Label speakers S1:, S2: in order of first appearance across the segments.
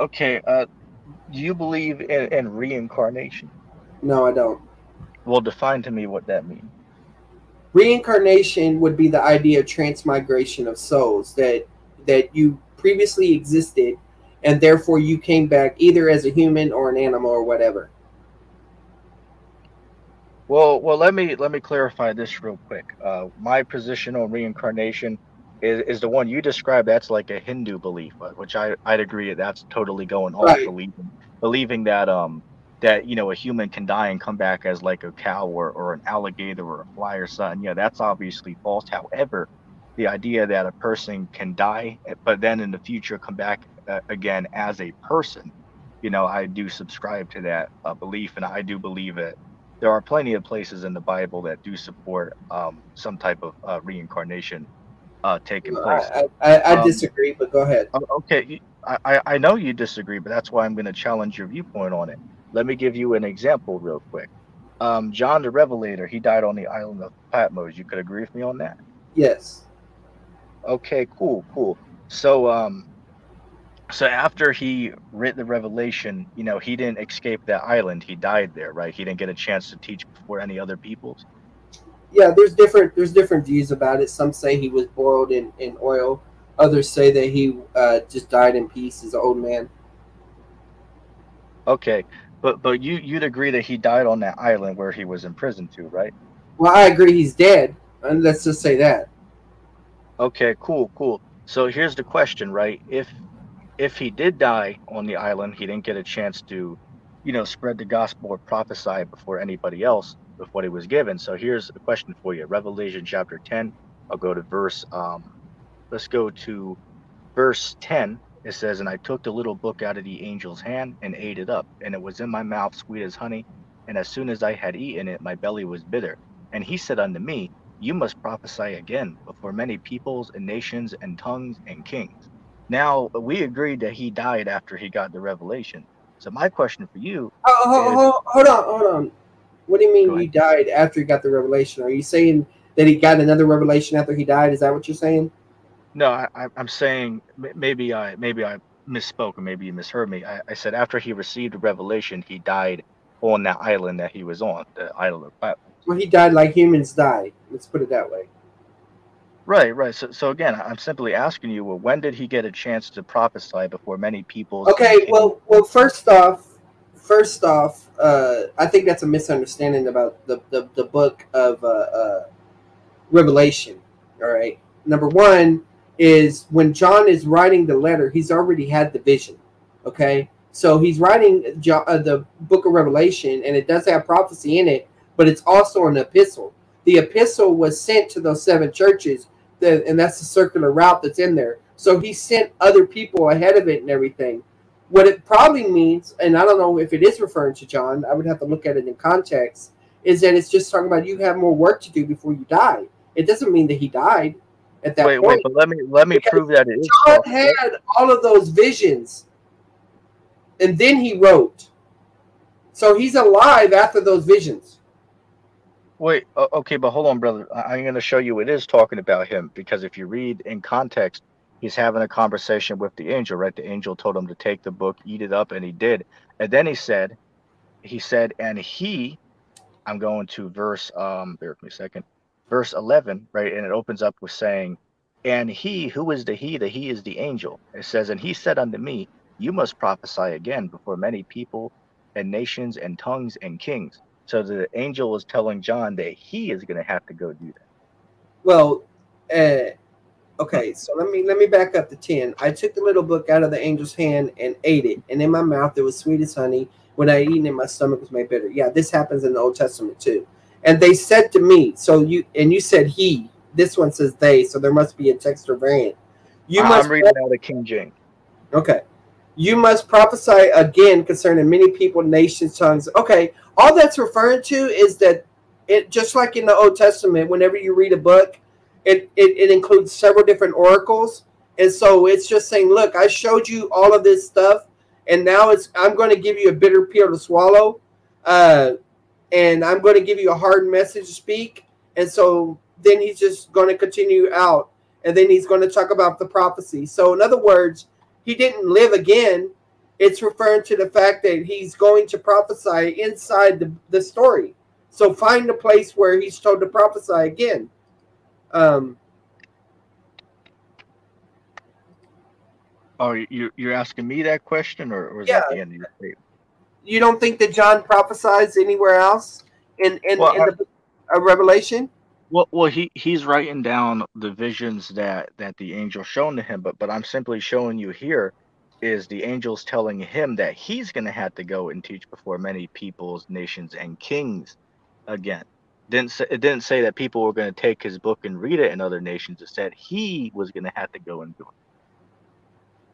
S1: Okay. Uh, do you believe in, in reincarnation?
S2: No, I don't.
S1: Well, define to me what that means.
S2: Reincarnation would be the idea of transmigration of souls that that you previously existed, and therefore you came back either as a human or an animal or whatever.
S1: Well, well, let me let me clarify this real quick. Uh, my position on reincarnation is, is the one you described. That's like a Hindu belief, uh, which I I'd agree that's totally going off
S2: Right.
S1: believing believing that um that you know a human can die and come back as like a cow or, or an alligator or a fly or something. Yeah, that's obviously false. However, the idea that a person can die but then in the future come back uh, again as a person, you know, I do subscribe to that uh, belief, and I do believe it there are plenty of places in the Bible that do support um, some type of uh, reincarnation uh, taking place.
S2: I, I, I
S1: Um,
S2: disagree, but go ahead.
S1: Okay, I, I- I know you disagree, but that's why I'm going to challenge your viewpoint on it. Let me give you an example real quick. Um, John the Revelator, he died on the island of Patmos. You could agree with me on that?
S2: Yes.
S1: Okay, cool, cool. So, um, so after he writ the revelation, you know, he didn't escape that island. He died there, right? He didn't get a chance to teach before any other peoples.
S2: Yeah, there's different there's different views about it. Some say he was boiled in, in oil. Others say that he uh, just died in peace as an old man.
S1: Okay, but but you you'd agree that he died on that island where he was imprisoned to, right?
S2: Well, I agree he's dead. And let's just say that.
S1: Okay, cool, cool. So here's the question, right? If if he did die on the island, he didn't get a chance to, you know, spread the gospel or prophesy before anybody else with what he was given. So here's a question for you. Revelation chapter 10. I'll go to verse um let's go to verse 10. It says, And I took the little book out of the angel's hand and ate it up, and it was in my mouth sweet as honey. And as soon as I had eaten it, my belly was bitter. And he said unto me, You must prophesy again before many peoples and nations and tongues and kings. Now, we agreed that he died after he got the revelation. So, my question for you
S2: Oh, ho- hold on, hold on. What do you mean he died after he got the revelation? Are you saying that he got another revelation after he died? Is that what you're saying?
S1: No, I, I'm saying maybe I maybe I misspoke or maybe you misheard me. I, I said after he received the revelation, he died on that island that he was on, the island of.
S2: Well, he died like humans die. Let's put it that way.
S1: Right, right. So, so again, I'm simply asking you, well, when did he get a chance to prophesy before many people?
S2: Okay, well, well, first off, first off, uh, I think that's a misunderstanding about the the, the book of uh, uh, Revelation. All right, number one is when John is writing the letter, he's already had the vision. Okay, so he's writing Jo- uh, the book of Revelation, and it does have prophecy in it, but it's also an epistle. The epistle was sent to those seven churches, that, and that's the circular route that's in there. So he sent other people ahead of it and everything. What it probably means, and I don't know if it is referring to John, I would have to look at it in context, is that it's just talking about you have more work to do before you die. It doesn't mean that he died at that
S1: Wait,
S2: point.
S1: wait, but let me let me
S2: Because
S1: prove that it is.
S2: John
S1: false.
S2: had all of those visions, and then he wrote. So he's alive after those visions.
S1: Wait, okay, but hold on, brother. I'm going to show you it is talking about him because if you read in context, he's having a conversation with the angel, right? The angel told him to take the book, eat it up, and he did. And then he said, he said, and he, I'm going to verse, um, bear with me a second, verse 11, right? And it opens up with saying, and he, who is the he? The he is the angel. It says, and he said unto me, you must prophesy again before many people and nations and tongues and kings. So the angel was telling John that he is going to have to go do that.
S2: Well, uh, okay. So let me let me back up to ten. I took the little book out of the angel's hand and ate it, and in my mouth it was sweet as honey. When I eaten it, my stomach was made bitter. Yeah, this happens in the Old Testament too. And they said to me, so you and you said he. This one says they, so there must be a text or variant. You
S1: I'm
S2: must
S1: reading out of King James.
S2: Okay. You must prophesy again concerning many people, nations, tongues. Okay. All that's referring to is that it just like in the Old Testament, whenever you read a book, it, it, it includes several different oracles. And so it's just saying, look, I showed you all of this stuff, and now it's I'm going to give you a bitter pill to swallow. Uh, and I'm going to give you a hard message to speak. And so then he's just going to continue out. And then he's going to talk about the prophecy. So, in other words, he didn't live again it's referring to the fact that he's going to prophesy inside the, the story. So find a place where he's told to prophesy again. Um,
S1: oh, you you're asking me that question, or, or is
S2: Yeah.
S1: that the end of your statement?
S2: you don't think that John prophesies anywhere else in in,
S1: Well,
S2: in the book of Revelation?
S1: Well, well, he he's writing down the visions that that the angel shown to him, but but I'm simply showing you here is the angels telling him that he's going to have to go and teach before many peoples, nations, and kings again. Didn't say, it didn't say that people were going to take his book and read it in other nations. It said he was going to have to go and do it.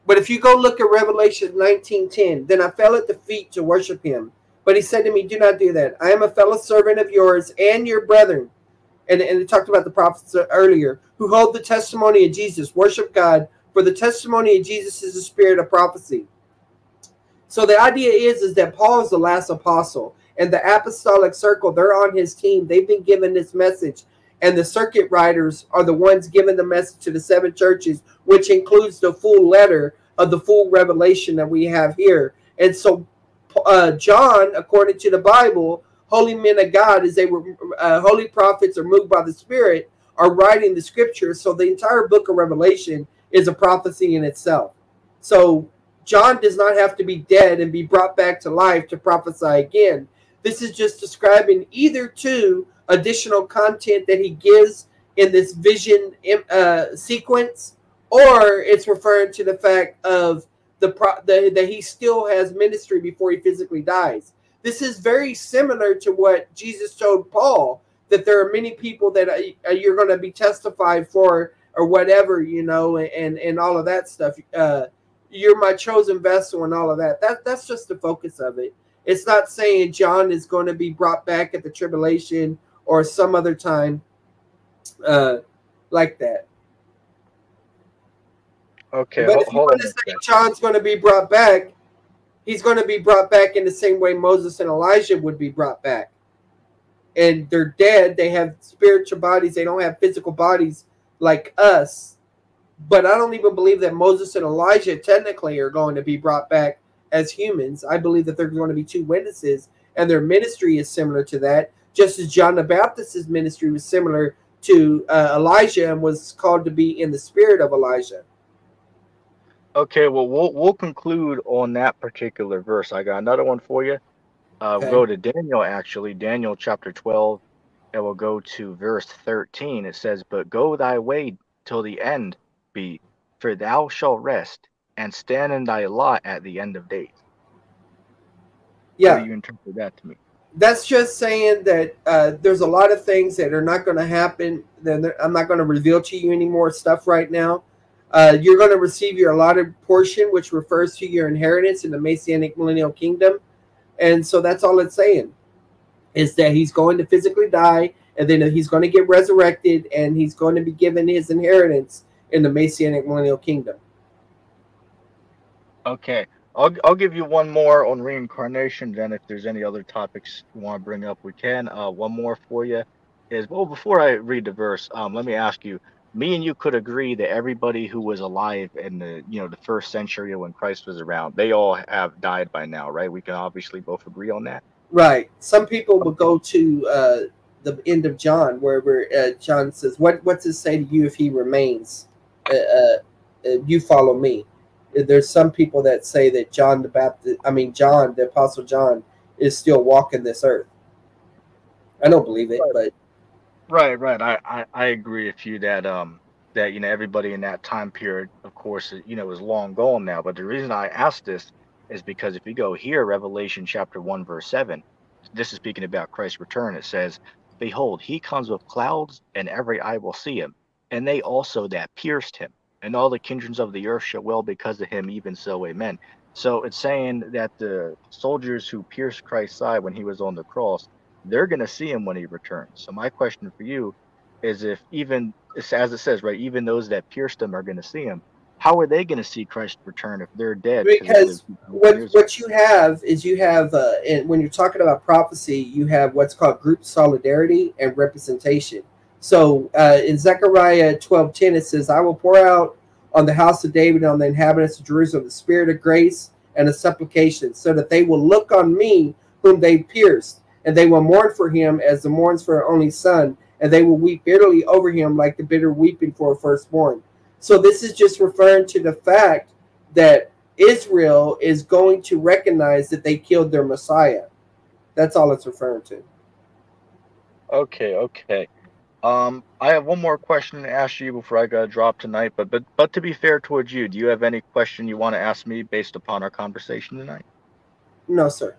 S2: But if you go look at Revelation 19:10, then I fell at the feet to worship him. But he said to me, Do not do that. I am a fellow servant of yours and your brethren. And, and it talked about the prophets uh, earlier, who hold the testimony of Jesus. Worship God, for the testimony of Jesus is the spirit of prophecy. So the idea is, is that Paul is the last apostle, and the apostolic circle, they're on his team. They've been given this message. And the circuit riders are the ones giving the message to the seven churches, which includes the full letter of the full revelation that we have here. And so, uh, John, according to the Bible, holy men of God, as they were uh, holy prophets, are moved by the Spirit, are writing the scriptures. So the entire book of Revelation is a prophecy in itself. So John does not have to be dead and be brought back to life to prophesy again. This is just describing either two additional content that he gives in this vision uh, sequence, or it's referring to the fact of the, pro- the that he still has ministry before he physically dies. This is very similar to what Jesus told Paul that there are many people that uh, you're going to be testified for or whatever, you know, and and all of that stuff. Uh, you're my chosen vessel and all of that. That that's just the focus of it. It's not saying John is going to be brought back at the tribulation or some other time uh, like that.
S1: Okay,
S2: but if you want to say. John's going to be brought back, he's going to be brought back in the same way Moses and Elijah would be brought back. And they're dead. They have spiritual bodies. They don't have physical bodies like us. But I don't even believe that Moses and Elijah technically are going to be brought back as humans. I believe that they're going to be two witnesses, and their ministry is similar to that, just as John the Baptist's ministry was similar to uh, Elijah and was called to be in the spirit of Elijah.
S1: Okay, well, we'll we'll conclude on that particular verse. I got another one for you. Uh,
S2: Okay.
S1: We'll go to Daniel, actually, Daniel chapter 12, and we'll go to verse 13. It says, But go thy way till the end be, for thou shalt rest and stand in thy lot at the end of days.
S2: Yeah.
S1: How do you interpret that to me?
S2: that's just saying that uh, there's a lot of things that are not going to happen. Then I'm not going to reveal to you any more stuff right now. Uh, you're going to receive your allotted portion, which refers to your inheritance in the Messianic millennial kingdom, and so that's all it's saying is that he's going to physically die, and then he's going to get resurrected, and he's going to be given his inheritance in the Messianic millennial kingdom.
S1: Okay, I'll I'll give you one more on reincarnation. Then, if there's any other topics you want to bring up, we can. Uh, one more for you is well. Before I read the verse, um, let me ask you. Me and you could agree that everybody who was alive in the you know the first century when Christ was around, they all have died by now, right? We can obviously both agree on that.
S2: Right. Some people will go to uh, the end of John, where where uh, John says, "What what's it say to you if he remains? Uh, uh, uh, you follow me." There's some people that say that John the Baptist, I mean John, the Apostle John, is still walking this earth. I don't believe it, but
S1: Right, right. I, I, I agree with you that um that you know everybody in that time period, of course, you know, is long gone now. But the reason I asked this is because if you go here, Revelation chapter one, verse seven, this is speaking about Christ's return. It says, Behold, he comes with clouds, and every eye will see him, and they also that pierced him, and all the kindreds of the earth shall well because of him, even so, amen. So it's saying that the soldiers who pierced Christ's side when he was on the cross, they're going to see him when he returns. So my question for you is if even as it says, right, even those that pierced him are going to see him. How are they going to see Christ return if they're dead?
S2: Because what what you have is you have uh, and when you're talking about prophecy, you have what's called group solidarity and representation. So uh, in Zechariah twelve ten, it says, "I will pour out on the house of David and on the inhabitants of Jerusalem the spirit of grace and a supplication, so that they will look on me whom they pierced, and they will mourn for him as the mourns for an only son, and they will weep bitterly over him like the bitter weeping for a firstborn. So this is just referring to the fact that Israel is going to recognize that they killed their Messiah. That's all it's referring to.
S1: Okay, okay. Um, I have one more question to ask you before I gotta drop tonight. But but but to be fair towards you, do you have any question you want to ask me based upon our conversation tonight?
S2: No, sir.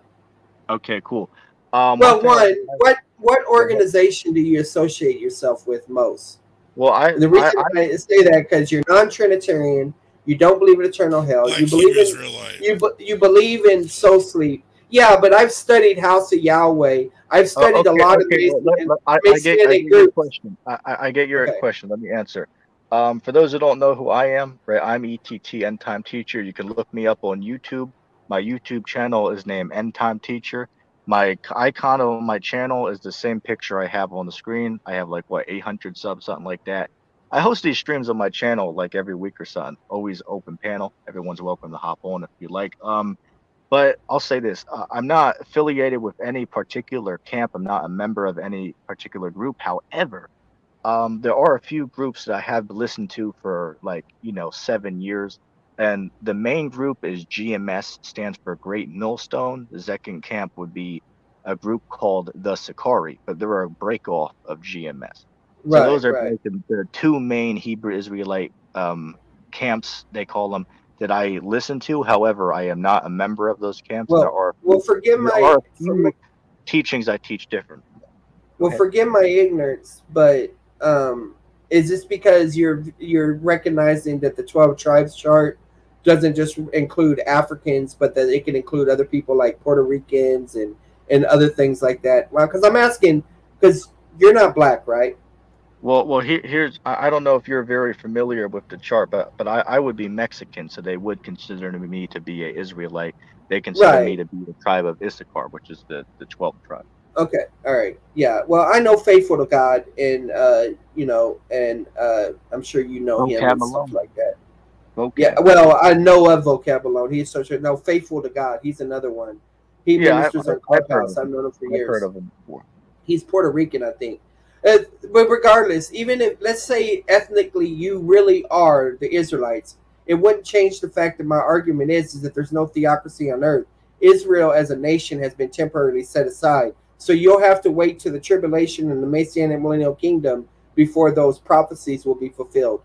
S1: Okay, cool. Um,
S2: well,
S1: one,
S2: one, what what organization do you associate yourself with most?
S1: Well, I
S2: the reason
S1: I,
S2: I, I say that because you're non-Trinitarian, you don't believe in eternal hell,
S3: Like
S2: you believe in
S3: Israelite.
S2: you you believe in soul sleep. Yeah, but I've studied House of Yahweh. I've
S1: Oh,
S2: studied
S1: okay,
S2: a lot
S1: okay,
S2: of
S1: well, let- let- I, I get, I get your question. I, I I get your
S2: Okay.
S1: question. Let me answer. Um, for those who don't know who I am, right? I'm ETT End Time Teacher. You can look me up on YouTube. My YouTube channel is named End Time Teacher. My icon on my channel is the same picture I have on the screen. I have like what 800 subs, something like that. I host these streams on my channel like every week or something. Always open panel. Everyone's welcome to hop on if you like. Um, but I'll say this: uh, I'm not affiliated with any particular camp. I'm not a member of any particular group. However, um, there are a few groups that I have listened to for like you know seven years, and the main group is GMS, stands for Great Millstone. The second camp would be a group called the Sicarii, but they're a break off of GMS. So
S2: Right,
S1: those are
S2: right.
S1: like the, the two main Hebrew Israelite um, camps, they call them, that I listen to. However, I am not a member of those camps.
S2: Well,
S1: there are
S2: Well, forgive my
S1: are
S2: for my-
S1: teachings I teach different.
S2: well, forgive my ignorance, but um, is this because you're you're recognizing that the twelve tribes chart doesn't just include Africans, but that it can include other people like Puerto Ricans and and other things like that? Well, because I'm asking because you're not black, right?
S1: Well, well, here, here's I, I don't know if you're very familiar with the chart, but but I, I would be Mexican, so they would consider me to be a Israelite. They consider me to be the tribe of Issachar, which is the the 12th tribe.
S2: Okay, all right, yeah. Well, I know faithful to God, and uh, you know, and uh, I'm sure you know him and
S1: Vocab
S2: stuff like that.
S1: Okay.
S2: Yeah, well, I know of vocab alone. He's such a no faithful to God. He's another one. He
S1: Yeah,
S2: ministers on
S1: I've
S2: Clubhouse. I've known him for
S1: I've
S2: years.
S1: heard of him before.
S2: He's Puerto Rican, I think. Uh, but regardless, even if let's say ethnically you really are the Israelites, it wouldn't change the fact that my argument is is that there's no theocracy on earth. Israel as a nation has been temporarily set aside. So you'll have to wait to the tribulation and the Messianic millennial kingdom before those prophecies will be fulfilled.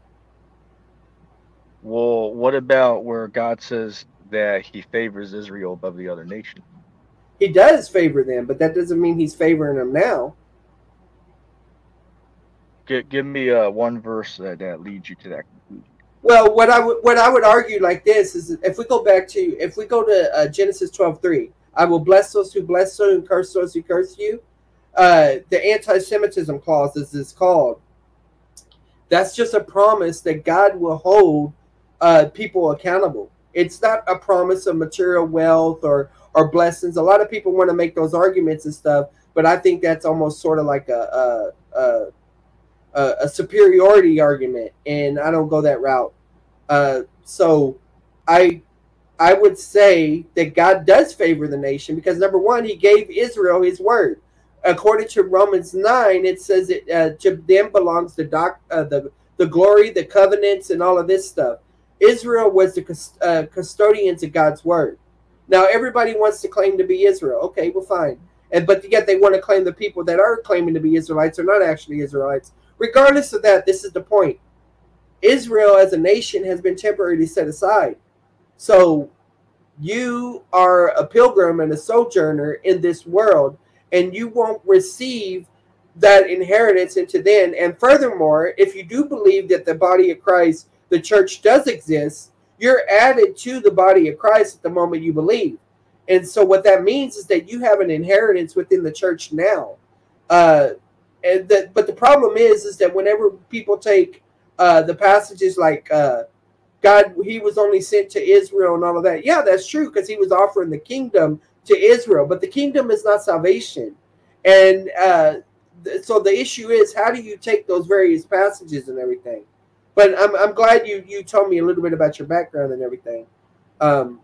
S1: Well, what about where God says that He favors Israel above the other nation?
S2: He does favor them, but that doesn't mean he's favoring them now.
S1: Give, give me uh, one verse that, that leads you to that conclusion.
S2: Well, what I would what I would argue like this is if we go back to if we go to uh, Genesis twelve three, I will bless those who bless you and curse those who curse you. Uh, the anti-Semitism clause, it's called, that's just a promise that God will hold uh, people accountable. It's not a promise of material wealth or or blessings. A lot of people want to make those arguments and stuff, but I think that's almost sort of like a a, a, a, superiority argument, and I don't go that route. Uh, so, I I would say that God does favor the nation because number one, He gave Israel His word. According to Romans nine, it says it uh, to them belongs the doc, uh, the the glory, the covenants, and all of this stuff. Israel was the uh, custodians of God's word. Now everybody wants to claim to be Israel. Okay, well, fine. And but yet they want to claim the people that are claiming to be Israelites are not actually Israelites. Regardless of that, this is the point. Israel as a nation has been temporarily set aside. So you are a pilgrim and a sojourner in this world, and you won't receive that inheritance into then. And furthermore, if you do believe that the body of Christ, the church does exist, you're added to the body of Christ at the moment you believe. And so what that means is that you have an inheritance within the church now. Uh, and that, but the problem is, is that whenever people take uh, the passages like uh, God, He was only sent to Israel and all of that. Yeah, that's true because He was offering the kingdom to Israel, but the kingdom is not salvation. And uh, th- so the issue is, how do you take those various passages and everything? But I'm, I'm glad you you told me a little bit about your background and everything. Um,